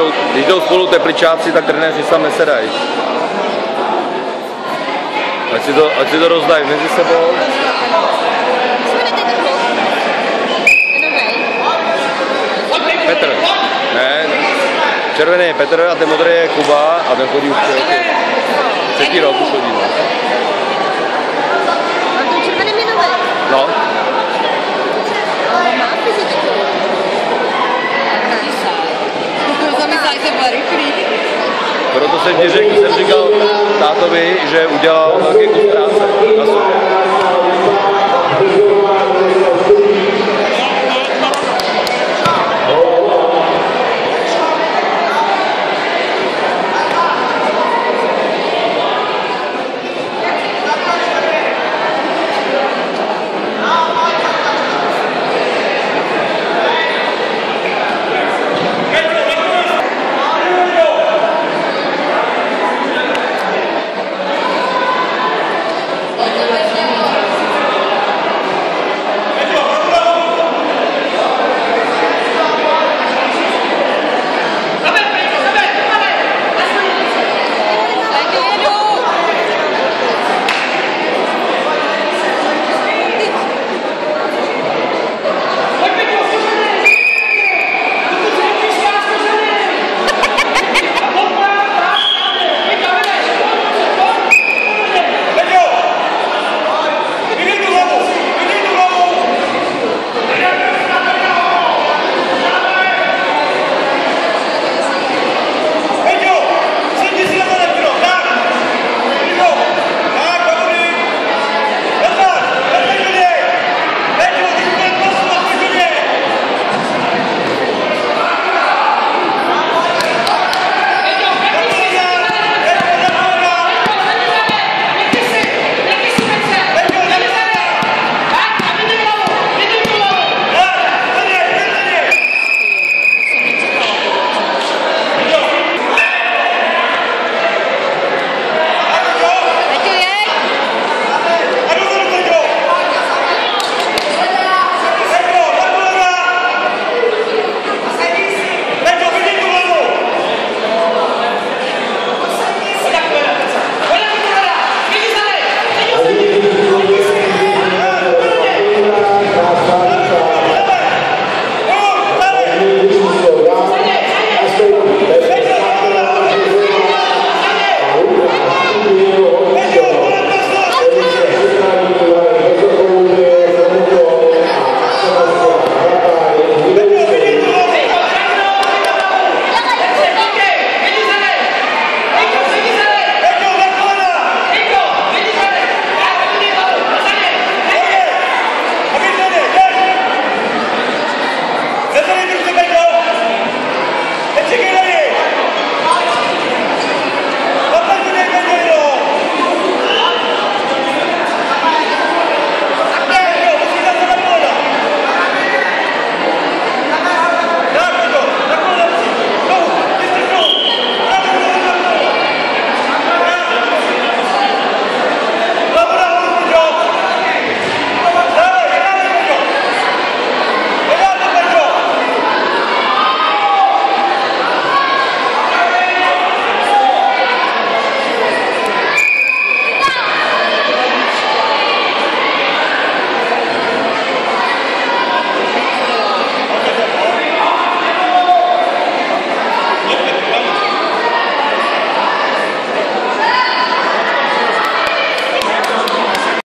jdou, když jdou spolu tepličáci, tak trenéři sam nesedají. Ať si to, ať si to rozdají mezi sebou. Petr. Ne, červený je Petr a ten modrý je Kuba a ten chodí už. Třetí rok už chodí. No. Proto jsem ti řekl, jsem říkal tátovi, že udělal velký kus práce na sobě.